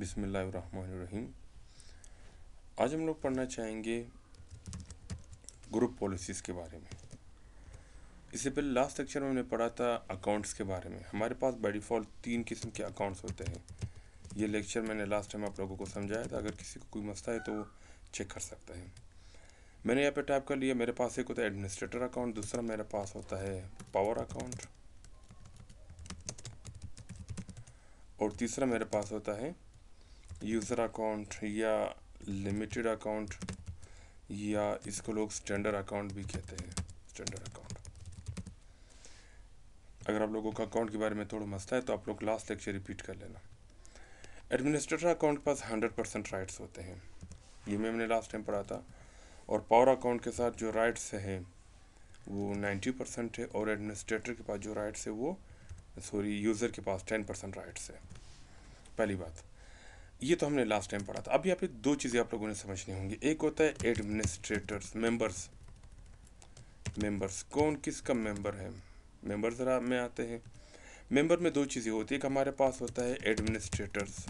बिसमीम आज हम लोग पढ़ना चाहेंगे ग्रुप पॉलिसीज़ के बारे में। इससे पहले लास्ट लेक्चर में हमने पढ़ा था अकाउंट्स के बारे में। हमारे पास बाई डिफ़ॉल्ट तीन किस्म के अकाउंट्स होते हैं। ये लेक्चर मैंने लास्ट टाइम आप लोगों को समझाया था। अगर किसी को कोई मसला है तो वो चेक कर सकता है। मैंने यहाँ पे टाइप कर लिया, मेरे पास एक होता है एडमिनिस्ट्रेटर अकाउंट दूसरा मेरे पास होता है पावर अकाउंट और तीसरा मेरे पास होता है यूज़र अकाउंट या लिमिटेड अकाउंट या इसको लोग स्टैंडर्ड अकाउंट भी कहते हैं, स्टैंडर्ड अकाउंट। अगर आप लोगों का अकाउंट के बारे में थोड़ा मसला है तो आप लोग लास्ट लेक्चर रिपीट कर लेना। एडमिनिस्ट्रेटर अकाउंट के पास हंड्रेड परसेंट राइट्स होते हैं। ये मैं मैंने लास्ट टाइम पढ़ा था। और पावर अकाउंट के साथ जो राइट्स हैं, वो नाइन्टी परसेंट है और एडमिनिस्ट्रेटर के पास जो राइट्स है, वो सॉरी यूज़र के पास टेन परसेंट राइट्स है। पहली बात। ये तो हमने लास्ट टाइम पढ़ा था। अब यहाँ पे दो चीज़ें आप लोगों ने समझनी होंगी। एक होता है एडमिनिस्ट्रेटर्स मेंबर्स मेंबर्स कौन किसका मेंबर है? मेंबर ज़रा में आते हैं। मेंबर में दो चीज़ें होती है। एक हमारे पास होता है एडमिनिस्ट्रेटर्स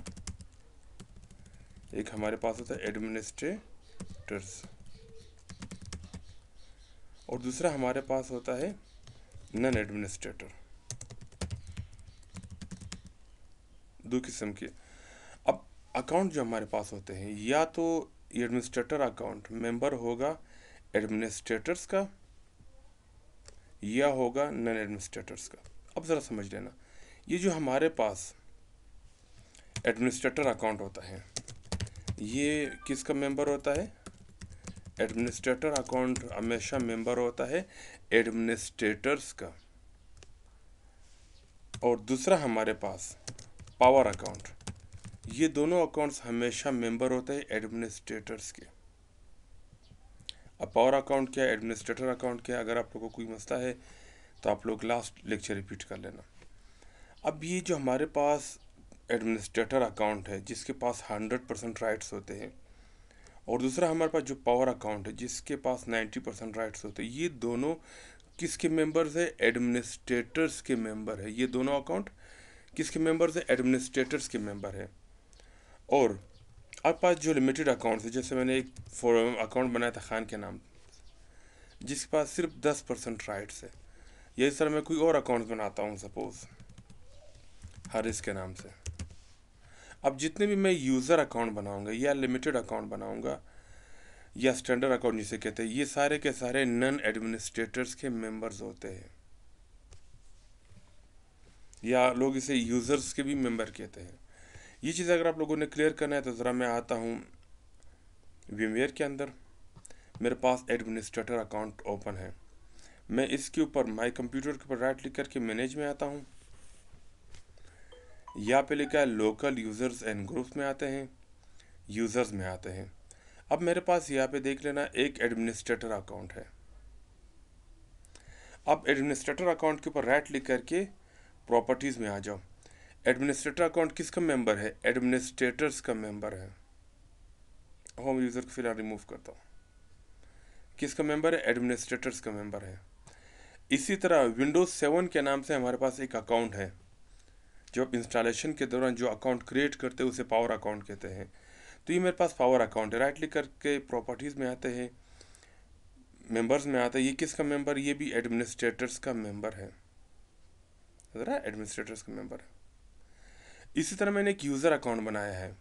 एक हमारे पास होता है एडमिनिस्ट्रेटर्स और दूसरा हमारे पास होता है नन एडमिनिस्ट्रेटर दो किस्म के। अकाउंट जो हमारे पास होते हैं, या तो एडमिनिस्ट्रेटर अकाउंट मेंबर होगा एडमिनिस्ट्रेटर्स का, या होगा नन एडमिनिस्ट्रेटर्स का। अब ज़रा समझ लेना, ये जो हमारे पास एडमिनिस्ट्रेटर अकाउंट होता है, ये किसका मेंबर होता है? एडमिनिस्ट्रेटर अकाउंट हमेशा मेंबर होता है एडमिनिस्ट्रेटर्स का। और दूसरा हमारे पास पावर अकाउंट ये दोनों अकाउंट्स हमेशा मेंबर होते हैं एडमिनिस्ट्रेटर्स के। अब पावर अकाउंट क्या एडमिनिस्ट्रेटर अकाउंट क्या अगर आप लोगों को कोई मसला है तो आप लोग लास्ट लेक्चर रिपीट कर लेना। अब ये जो हमारे पास एडमिनिस्ट्रेटर अकाउंट है, जिसके पास हंड्रेड परसेंट राइट्स होते हैं, और दूसरा हमारे पास जो पावर अकाउंट है, जिसके पास नाइन्टी परसेंट राइट्स होते हैं, ये दोनों किसके मेंबर्स है? एडमिनिस्ट्रेटर्स के मेंबर है। ये दोनों अकाउंट किसके मेंबर्स है? एडमिनिस्ट्रेटर्स के मेंबर है। और आपके पास जो लिमिटेड अकाउंट है जैसे मैंने एक अकाउंट बनाया था, खान के नाम जिसके पास सिर्फ़ दस परसेंट राइट्स है। यही सर मैं कोई और अकाउंट बनाता हूँ सपोज़ हारिस के नाम से। अब जितने भी मैं यूज़र अकाउंट बनाऊँगा, या लिमिटेड अकाउंट बनाऊँगा, या स्टैंडर्ड अकाउंट जिसे कहते हैं, ये सारे के सारे नन एडमिनिस्ट्रेटर्स के मेंबर्स होते हैं। या लोग इसे यूज़र्स के भी मेंबर कहते हैं। ये चीज़ अगर आप लोगों ने क्लियर करना है तो ज़रा मैं आता हूँ वीमेयर के अंदर। मेरे पास एडमिनिस्ट्रेटर अकाउंट ओपन है। मैं इसके ऊपर माई कंप्यूटर के ऊपर राइट क्लिक करके मैनेज में आता हूँ। यहाँ पे लिखा है लोकल यूज़र्स एंड ग्रुप्स में आते हैं। यूज़र्स में आते हैं। अब मेरे पास यहाँ पे देख लेना एक एडमिनिस्ट्रेटर अकाउंट है। अब एडमिनिस्ट्रेटर अकाउंट के ऊपर राइट क्लिक करके प्रॉपर्टीज़ में आ जाओ। एडमिनिस्ट्रेटर अकाउंट किसका मेंबर है? एडमिनिस्ट्रेटर्स का मेंबर है। होम यूज़र को फ़िलहाल रिमूव करता हूँ। किसका मेंबर है? एडमिनिस्ट्रेटर्स का मेंबर है। इसी तरह विंडोज़ सेवन के नाम से हमारे पास एक अकाउंट है। जो आप इंस्टॉलेशन के दौरान जो अकाउंट क्रिएट करते हैं, उसे पावर अकाउंट कहते हैं। तो ये मेरे पास पावर अकाउंट है। राइट क्लिक करके प्रॉपर्टीज़ में आते हैं। मेंबर्स में आता है। ये किसका मेंबर ये भी एडमिनिस्ट्रेटर्स का मेंबर है। एडमिनिस्ट्रेटर्स का मेंबर है। इसी तरह मैंने एक यूज़र अकाउंट बनाया है।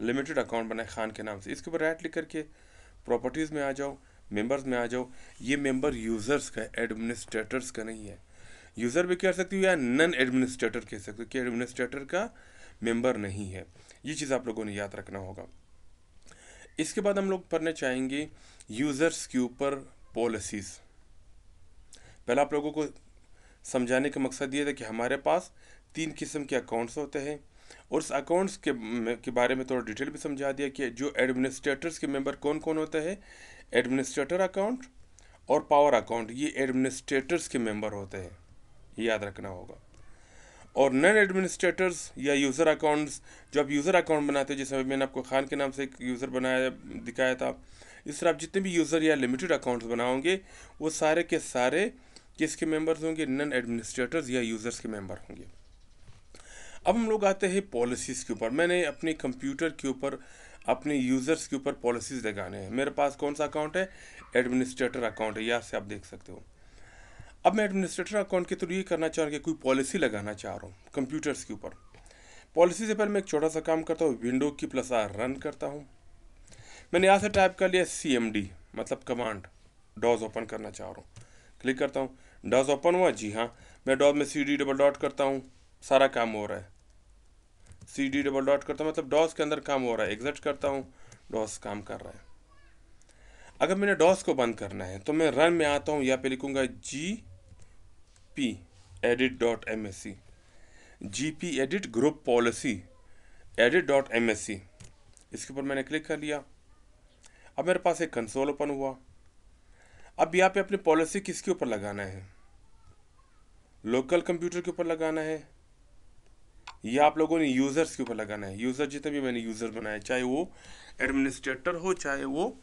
लिमिटेड अकाउंट बनाया खान के नाम से। इसके ऊपर राइट क्लिक करके प्रॉपर्टीज़ में आ जाओ मेंबर्स में आ जाओ। ये मेंबर यूज़र्स का एडमिनिस्ट्रेटर्स का नहीं है। यूज़र भी कह सकती हूँ या नन एडमिनिस्ट्रेटर कह सकते हो कि एडमिनिस्ट्रेटर का मेंबर नहीं है। ये चीज़ आप लोगों ने याद रखना होगा। इसके बाद हम लोग पढ़ने चाहेंगे यूज़र्स के ऊपर पॉलिसीज़ पहले आप लोगों को समझाने का मकसद ये था कि हमारे पास तीन किस्म के अकाउंट्स होते हैं। और उस अकाउंट्स के के बारे में थोड़ा डिटेल भी समझा दिया कि जो एडमिनिस्ट्रेटर्स के मेंबर कौन कौन होते हैं? एडमिनिस्ट्रेटर अकाउंट और पावर अकाउंट ये एडमिनिस्ट्रेटर्स के मेंबर होते हैं। याद रखना होगा। और नन एडमिनिस्ट्रेटर्स या यूज़र अकाउंट्स जो आप यूज़र अकाउंट बनाते हैं, जैसे मैंने आपको खान के नाम से एक यूज़र बनाया, दिखाया था, इस तरह आप जितने भी यूज़र या लिमिटेड अकाउंट्स बनाओगे, वो सारे के सारे किसके मेंबर्स होंगे? नन एडमिनिस्ट्रेटर्स या यूज़र्स के मेंबर होंगे। अब हम लोग आते हैं पॉलिसीज़ के ऊपर। मैंने अपने कंप्यूटर के ऊपर, अपने यूज़र्स के ऊपर पॉलिसीज़ लगाने हैं। मेरे पास कौन सा अकाउंट है? एडमिनिस्ट्रेटर अकाउंट है। यहाँ से आप देख सकते हो। अब मैं एडमिनिस्ट्रेटर अकाउंट के थ्रू ये करना चाह रहा हूँ कि कोई पॉलिसी लगाना चाह रहा हूँ कंप्यूटर्स के ऊपर। पॉलिसी से पहले मैं एक छोटा सा काम करता हूँ। विंडो की प्लस आर रन करता हूँ। मैंने यहाँ से टाइप कर लिया सी एम डी मतलब कमांड डॉज ओपन करना चाह रहा हूँ। क्लिक करता हूँ। डॉज ओपन हुआ? जी हाँ। मैं डॉज में सी डी डबल डॉट करता हूँ। सारा काम हो रहा है। सी डी डबल डॉट करता हूँ मतलब डॉस के अंदर काम हो रहा है एग्जिट करता हूँ, डॉस काम कर रहा है। अगर मैंने डॉस को बंद करना है तो मैं रन में आता हूँ, यहाँ पे लिखूँगा G P edit dot M S C G P edit group policy edit dot M S C इसके ऊपर मैंने क्लिक कर लिया। अब मेरे पास एक कंसोल ओपन हुआ। अब यहाँ पे अपनी पॉलिसी किसके ऊपर लगाना है? लोकल कंप्यूटर के ऊपर लगाना है। ये आप लोगों ने यूज़र्स के ऊपर लगाना है। यूज़र जितने भी मैंने यूज़र बनाए, चाहे वो एडमिनिस्ट्रेटर हो, चाहे वो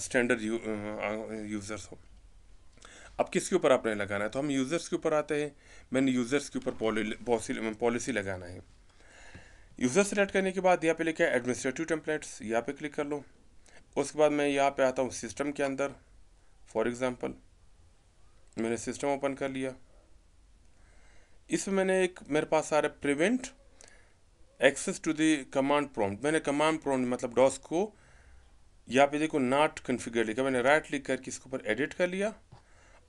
स्टैंडर्ड यूज़र्स हो। अब किसके ऊपर आपने लगाना है? तो हम यूज़र्स के ऊपर आते हैं। मैंने यूज़र्स के ऊपर पॉलिसी लगाना है। यूज़र सेलेक्ट करने के बाद यहाँ पे लिखा है एडमिनिस्ट्रेटिव टेम्पलेट्स यहाँ पे क्लिक कर लो। उसके बाद मैं यहाँ पे आता हूँ सिस्टम के अंदर। फॉर एग्ज़ाम्पल मैंने सिस्टम ओपन कर लिया। इसमें मैंने एक, मेरे पास आ रहा है prevent access to the command prompt मैंने कमांड प्रॉम्प्ट मतलब डॉस को यहाँ पे देखो नॉट कन्फिगर लिखा, मैंने राइट क्लिक करके इसके ऊपर एडिट कर लिया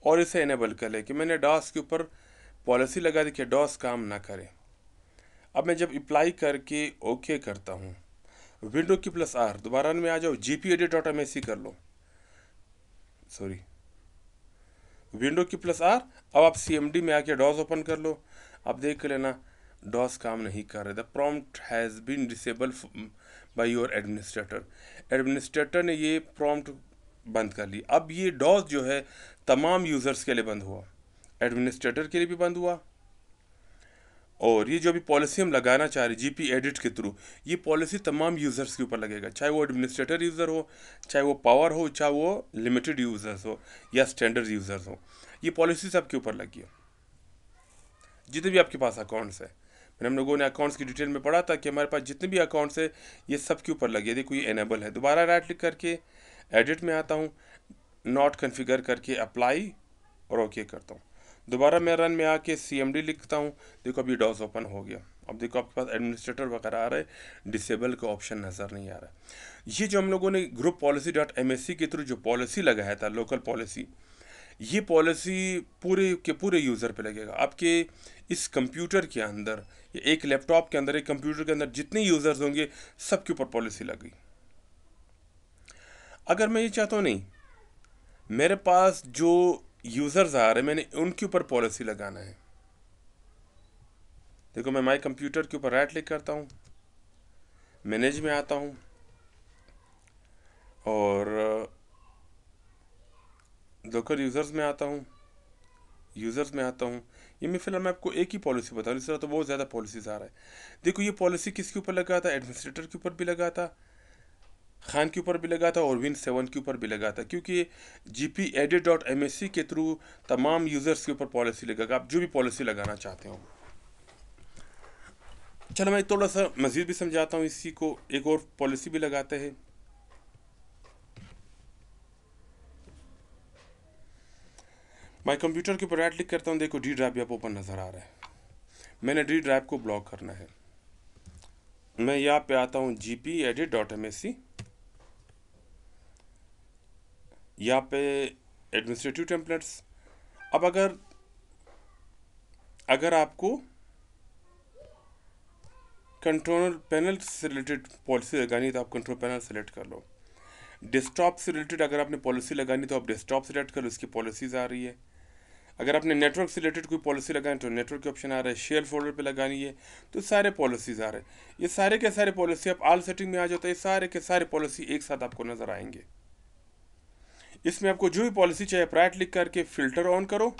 और इसे इनेबल कर लिया कि मैंने डॉस के ऊपर पॉलिसी लगा दी कि डॉस काम ना करे। अब मैं जब अप्लाई करके ओके करता हूँ विंडो की प्लस आर दोबारा में आ जाओ G P edit dot M कर लो। सॉरी विंडो की प्लस आर अब आप सी एम डी में आके डॉस ओपन कर लो। अब देख लेना डॉस काम नहीं कर रहे। The prompt has been disable by your administrator administrator ने ये प्रॉम्प्ट बंद कर ली। अब ये डॉस जो है, तमाम यूज़र्स के लिए बंद हुआ। एडमिनिस्ट्रेटर के लिए भी बंद हुआ। और ये जो अभी पॉलिसी हम लगाना चाह रहे जीपी एडिट के थ्रू ये पॉलिसी तमाम यूज़र्स के ऊपर लगेगा। चाहे वो एडमिनिस्ट्रेटर यूज़र हो, चाहे वो पावर हो, चाहे वो लिमिटेड यूज़र्स हो या स्टैंडर्ड यूज़र्स हो, ये पॉलिसी सबके ऊपर लगी है। जितने भी आपके पास अकाउंट्स है। मैंने हम लोगों ने अकाउंट्स की डिटेल में पढ़ा था कि हमारे पास जितने भी अकाउंट्स है, ये सब के ऊपर लगे। देखो, ये एनेबल है। दोबारा राइट क्लिक करके एडिट में आता हूँ। नॉट कन्फिगर करके अप्लाई और ओके करता हूँ। दोबारा मैं रन में आके सी एम डी लिखता हूँ। देखो, अभी डॉस ओपन हो गया। अब देखो, आपके पास एडमिनिस्ट्रेटर वगैरह आ रहा डिसेबल का ऑप्शन नज़र नहीं आ रहा। ये जो हम लोगों ने group policy dot M S C के थ्रू जो पॉलिसी लगाया था लोकल पॉलिसी ये पॉलिसी पूरे के पूरे यूज़र पे लगेगा। आपके इस कंप्यूटर के अंदर, एक लैपटॉप के अंदर, एक कंप्यूटर के अंदर जितने यूज़र्स होंगे, सबके ऊपर पॉलिसी लगी अगर मैं ये चाहता हूँ नहीं, मेरे पास जो यूज़र्स आ रहे हैं, मैंने उनके ऊपर पॉलिसी लगाना है। देखो, मैं माई कंप्यूटर के ऊपर राइट क्लिक करता हूँ मैनेज में आता हूँ, और लोकल यूज़र्स में आता हूँ यूज़र्स में आता हूँ। ये मैं फ़िलहाल मैं आपको एक ही पॉलिसी बता रहा हूँ इस तरह तो बहुत ज़्यादा पॉलिसीज़ आ रहा है। देखो, ये पॉलिसी किसके ऊपर लगा था? एडमिनिस्ट्रेटर के ऊपर भी लगा था, खान के ऊपर भी लगा था और विन सेवन के ऊपर भी लगा था। क्योंकि G P edit dot M S C के थ्रू तमाम यूज़र्स के ऊपर पॉलिसी लगेगा। आप जो भी पॉलिसी लगाना चाहते हो। चलो, मैं थोड़ा सा मज़ीद भी समझाता हूँ, इसी को एक और पॉलिसी भी लगाते हैं। मैं कंप्यूटर के ऊपर राइट क्लिक करता हूँ, देखो डी ड्राइव यहाँ ओपन नज़र आ रहा है। मैंने डी ड्राइव को ब्लॉक करना है। मैं यहाँ पे आता हूँ G P edit dot M S C यहाँ पे एडमिनिस्ट्रेटिव टेम्पलेट्स अब अगर अगर आपको कंट्रोल पैनल से रिलेटेड पॉलिसी लगानी है तो आप कंट्रोल पैनल सेलेक्ट कर लो। डेस्कटॉप से रिलेटेड अगर आपने पॉलिसी लगानी तो आप डेस्कटॉप सेलेक्ट कर, इसकी पॉलिसीज़ आ रही है। अगर आपने नेटवर्क से रिलेटेड कोई पॉलिसी लगानी तो नेटवर्क के ऑप्शन आ रहा है शेयर फोल्डर पे लगानी है तो सारे पॉलिसीज़ आ रहे हैं। ये सारे के सारे पॉलिसी आप आल सेटिंग में आ जाते हैं सारे के सारे पॉलिसी एक साथ आपको नज़र आएँगे। इसमें आपको जो भी पॉलिसी चाहिए, आप राइट लिख करके फ़िल्टर ऑन करो।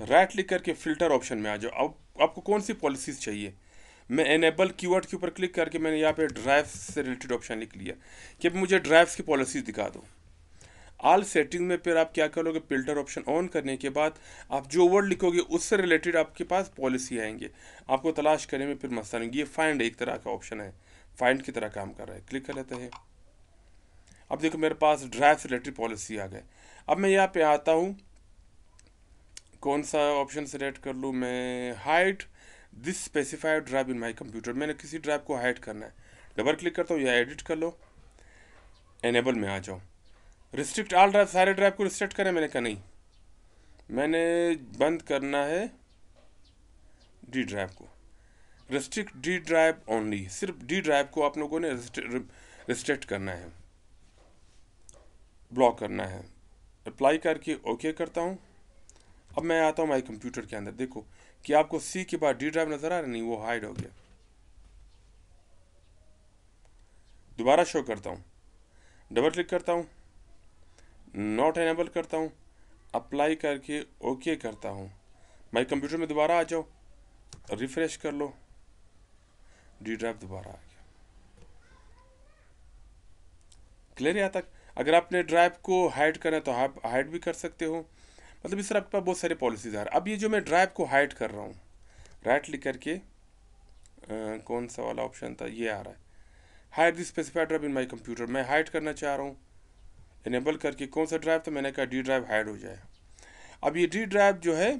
राइट लिख करके फ़िल्टर ऑप्शन में आ जाओ। अब, आपको कौन सी पॉलिसीज़ चाहिए? मैं एनेबल कीवर्ड के ऊपर क्लिक करके मैंने यहाँ पे ड्राइव्स से रिलेटेड ऑप्शन लिख लिया। कि मुझे ड्राइव्स की पॉलिसीज़ दिखा दो। ऑल सेटिंग में फिर आप क्या करोगे? फ़िल्टर ऑप्शन ऑन करने के बाद आप जो वर्ड लिखोगे, उससे रिलेटेड आपके पास पॉलिसी आएँगे। आपको तलाश करने में फिर मसला नहीं। ये फाइंड एक तरह का ऑप्शन है। फाइंड की तरह काम कर रहा है। क्लिक कर लेते हैं। अब देखो, मेरे पास ड्राइव से रिलेटेड पॉलिसी आ गए। अब मैं यहाँ पे आता हूँ। कौन सा ऑप्शन सेलेक्ट कर लूँ मैं? Hide this specified drive in my computer मैंने किसी ड्राइव को हाइड करना है। डबल क्लिक करता हूँ या एडिट कर लो। एनेबल में आ जाओ। रिस्ट्रिक्ट ऑल ड्राइव सारे ड्राइव को रिस्ट्रिक्ट करें, मैंने कहा नहीं। मैंने बंद करना है डी ड्राइव को। रिस्ट्रिक्ट डी ड्राइव ओनली सिर्फ़ डी ड्राइव को आप लोगों ने रिस्ट्रिक्ट करना है। ब्लॉक करना है। अप्लाई करके ओके करता हूँ। अब मैं आता हूँ माई कंप्यूटर के अंदर। देखो, कि आपको सी के बाद डी ड्राइव नज़र आ रहा नहीं, वो हाइड हो गया। दोबारा शो करता हूँ। डबल क्लिक करता हूँ। नॉट एनेबल करता हूँ अप्लाई करके ओके करता हूँ। माई कंप्यूटर में दोबारा आ जाओ रिफ्रेश कर लो डी ड्राइव दोबारा आ गया। क्लियर यहाँ तक? अगर आपने ड्राइव को हाइड करना है तो आप हाइड भी कर सकते हो। मतलब इस तरह आपके पास बहुत सारे पॉलिसीज़ आ रहे अब ये जो मैं ड्राइव को हाइड कर रहा हूँ राइट लिख करके कौन सा वाला ऑप्शन था? ये आ रहा है। Hide this specified drive in my computer मैं हाइड करना चाह रहा हूँ। इनेबल करके कौन सा ड्राइव था मैंने कहा डी ड्राइव हाइड हो जाए। अब ये डी ड्राइव जो है,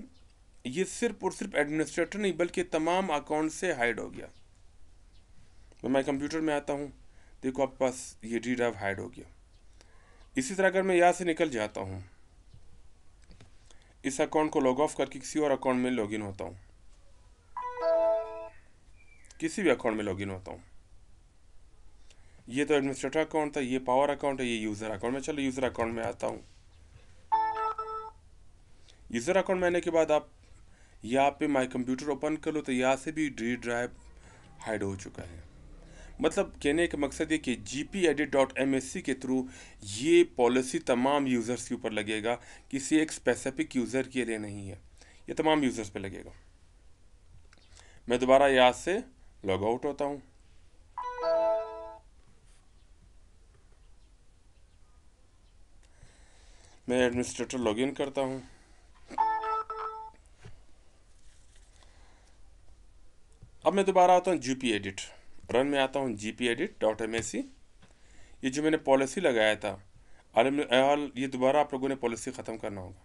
ये सिर्फ़ और सिर्फ़ एडमिनिस्ट्रेटर नहीं, बल्कि तमाम अकाउंट से हाइड हो गया। तो मैं कंप्यूटर में आता हूँ, देखो आपके पास ये डी ड्राइव हाइड हो गया। इसी तरह अगर मैं यहाँ से निकल जाता हूँ, इस अकाउंट को लॉग ऑफ़ करके किसी और अकाउंट में लॉगिन होता हूँ। किसी भी अकाउंट में लॉगिन होता हूँ। ये तो एडमिनिस्ट्रेटर अकाउंट था, ये पावर अकाउंट है, ये यूज़र अकाउंट में चलो यूज़र अकाउंट में आता हूँ। यूज़र अकाउंट में आने के बाद आप, यहाँ पे माई कंप्यूटर ओपन कर लो तो यहाँ से भी डी ड्राइव हाइड हो चुका है। मतलब कहने का मकसद ये कि G P edit dot M S C के थ्रू ये पॉलिसी तमाम यूज़र्स के ऊपर लगेगा, किसी एक स्पेसिफिक यूज़र के लिए नहीं है। ये तमाम यूज़र्स पे लगेगा। मैं दोबारा यहाँ से लॉग आउट होता हूँ। मैं एडमिनिस्ट्रेटर लॉगिन करता हूँ। अब मैं दोबारा आता हूँ जीपी एडिट रन में आता हूँ जीपी एडिट डॉट एमएससी ये जो मैंने पॉलिसी लगाया था आल ये दोबारा आप लोगों ने पॉलिसी ख़त्म करना होगा।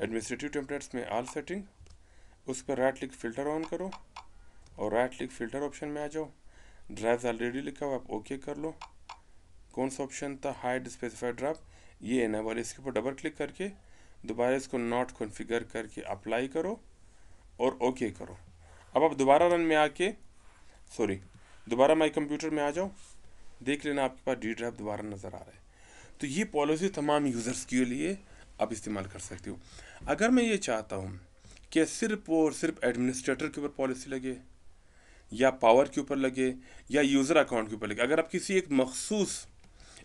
एडमिनिस्ट्रेटिव टेम्पलेट्स में आल सेटिंग उस पर राइट क्लिक फ़िल्टर ऑन करो और राइट क्लिक फ़िल्टर ऑप्शन में आ जाओ। ड्राइव ऑलरेडी लिखा हुआ आप ओके कर लो। कौन सा ऑप्शन था? हाइड स्पेसिफाइड ड्राइव ये एनेबल इसके ऊपर डबल क्लिक करके दोबारा इसको नॉट कॉन्फ़िगर करके अप्लाई करो और ओके okay करो। अब आप दोबारा रन में आके सॉरी दोबारा माई कंप्यूटर में आ जाओ, देख लेना आपके पास डी ड्राइव दोबारा नज़र आ रहा है। तो ये पॉलिसी तमाम यूज़र्स के लिए आप इस्तेमाल कर सकते हो। अगर मैं ये चाहता हूँ कि सिर्फ़ और सिर्फ़ एडमिनिस्ट्रेटर के ऊपर पॉलिसी लगे, या पावर के ऊपर लगे, या यूज़र अकाउंट के ऊपर लगे, अगर आप किसी एक मखसूस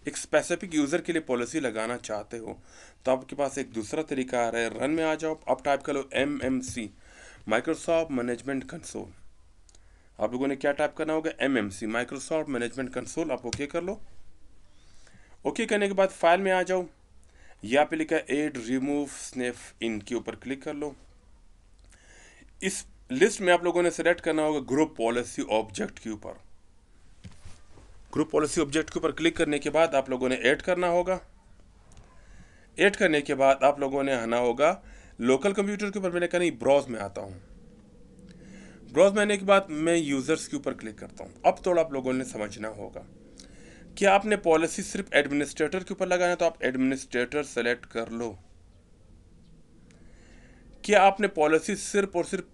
एक स्पेसिफिक यूज़र के लिए पॉलिसी लगाना चाहते हो तो आपके पास एक दूसरा तरीका आ रहा है। रन में आ जाओ, आप टाइप कर लो M M C Microsoft management console आप लोगों ने क्या टाइप करना होगा? M M C Microsoft management console आप ओके कर लो। ओके करने के बाद फ़ाइल में आ जाओ। यहाँ पे लिखा एड रिमूव स्नेफ इन के ऊपर क्लिक कर लो। इस लिस्ट में आप लोगों ने सेलेक्ट करना होगा ग्रुप पॉलिसी ऑब्जेक्ट के ऊपर। ग्रुप पॉलिसी ऑब्जेक्ट के ऊपर क्लिक करने के बाद आप लोगों ने ऐड करना होगा। ऐड करने के बाद आप लोगों ने आना होगा लोकल कंप्यूटर के ऊपर। मैंने कहा नहीं, ब्राउज में आता हूँ। ब्राउज में आने के बाद मैं यूज़र्स के ऊपर क्लिक करता हूँ। अब थोड़ा आप लोगों ने समझना होगा कि आपने पॉलिसी सिर्फ़ एडमिनिस्ट्रेटर के ऊपर लगाना है तो आप एडमिनिस्ट्रेटर सेलेक्ट कर लो। क्या आपने पॉलिसी सिर्फ़ और सिर्फ़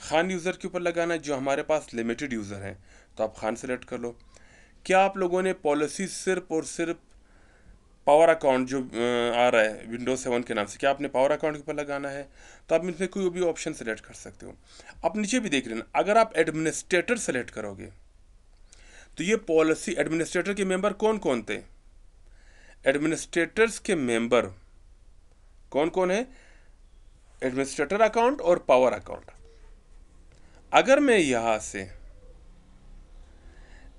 खान यूज़र के ऊपर लगाना है जो हमारे पास लिमिटेड यूज़र हैं? तो आप खान सेलेक्ट कर लो। क्या आप लोगों ने पॉलिसी सिर्फ़ और सिर्फ़ पावर अकाउंट जो आ रहा है, विंडोज़ सेवन के नाम से, क्या आपने पावर अकाउंट के ऊपर लगाना है? तो आप इसमें कोई भी ऑप्शन सेलेक्ट कर सकते हो। आप नीचे भी देख लेना अगर आप एडमिनिस्ट्रेटर सेलेक्ट करोगे तो ये पॉलिसी एडमिनिस्ट्रेटर के मेंबर कौन कौन थे? एडमिनिस्ट्रेटर्स के मेंबर कौन कौन है? एडमिनिस्ट्रेटर अकाउंट और पावर अकाउंट। अगर मैं यहाँ से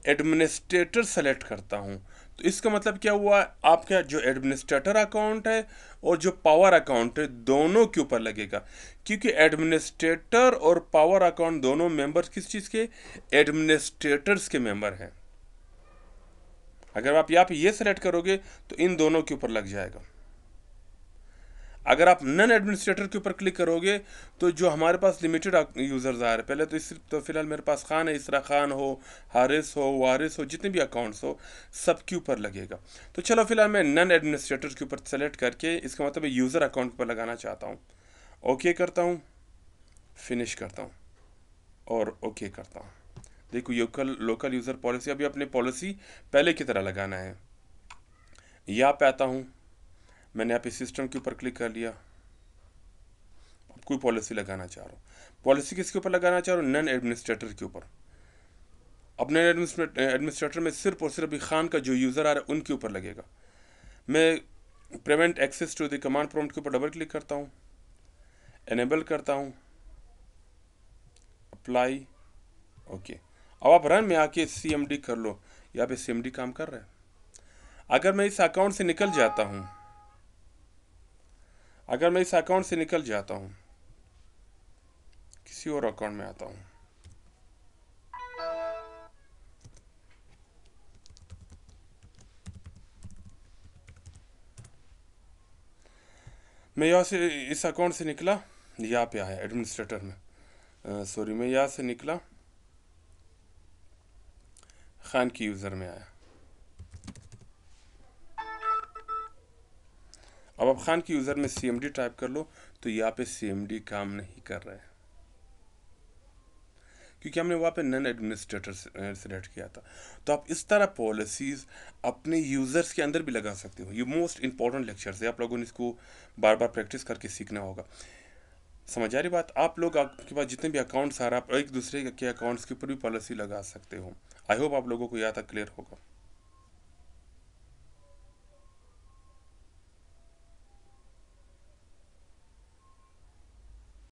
एडमिनिस्ट्रेटर सेलेक्ट करता हूँ। तो इसका मतलब क्या हुआ? आपका जो एडमिनिस्ट्रेटर अकाउंट है और जो पावर अकाउंट है, दोनों के ऊपर लगेगा। क्योंकि एडमिनिस्ट्रेटर और पावर अकाउंट दोनों मेंबर्स किस चीज़ के? एडमिनिस्ट्रेटर्स के मेंबर हैं। अगर आप यहाँ पे ये सेलेक्ट करोगे तो इन दोनों के ऊपर लग जाएगा। अगर आप नन एडमिनिस्ट्रेटर के ऊपर क्लिक करोगे तो जो हमारे पास लिमिटेड यूज़र्स आ रहे पहले तो इस तो फ़िलहाल मेरे पास खान है, इसरा खान हो, हारिस हो, वारिस हो, जितने भी अकाउंट्स हो सब के ऊपर लगेगा। तो चलो फ़िलहाल मैं नन एडमिनिस्ट्रेटर के ऊपर सेलेक्ट करके, इसका मतलब यूज़र अकाउंट पर लगाना चाहता हूँ। ओके करता हूँ फिनिश करता हूँ, और ओके करता हूँ। देखो लोकल लोकल यूज़र पॉलिसी अभी अपनी पॉलिसी पहले की तरह लगाना है। यहाँ पे आता हूँ मैंने यहाँ पे सिस्टम के ऊपर क्लिक कर लिया। अब कोई पॉलिसी लगाना चाह रहा हूँ। पॉलिसी किसके ऊपर लगाना चाह रहा हूँ? नन एडमिनिस्ट्रेटर के ऊपर। अब अपने एडमिनिस्ट्रेटर में सिर्फ़ और सिर्फ़ खान का जो यूज़र आ रहा है, उनके ऊपर लगेगा। मैं prevent access to the command prompt के ऊपर डबल क्लिक करता हूँ। एनेबल करता हूँ। अप्लाई ओके अब आप रन में आके सीएमडी कर लो। यहाँ पे सी काम कर रहा है। अगर मैं इस अकाउंट से निकल जाता हूँ अगर मैं इस अकाउंट से निकल जाता हूँ, किसी और अकाउंट में आता हूँ। मैं यहाँ से इस अकाउंट से निकला, यहाँ पे आया एडमिनिस्ट्रेटर में। सॉरी मैं यहाँ से निकला, खान की यूज़र में आया। अब आप खान की यूज़र में सी टाइप कर लो तो यहाँ पे सीएमडी काम नहीं कर रहा है। क्योंकि हमने वहाँ पे नन एडमिनिस्ट्रेटर सेलेक्ट किया था। तो आप इस तरह पॉलिसीज़ अपने यूज़र्स के अंदर भी लगा सकते हो। ये मोस्ट इंपॉर्टेंट लेक्चर्स है। आप लोगों ने इसको बार बार प्रैक्टिस करके सीखना होगा। समझ आ रही बात? आप लोग आपके पास जितने भी अकाउंट्स आ रहे आप एक दूसरे के अकाउंट्स के ऊपर भी पॉलिसी लगा सकते हो। आई होप आप लोगों को यहाँ तक क्लियर होगा।